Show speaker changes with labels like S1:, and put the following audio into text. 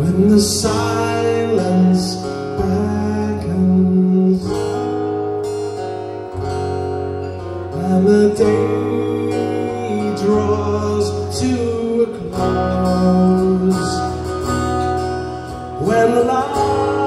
S1: when the silence beckons and the day draws to a close when the light.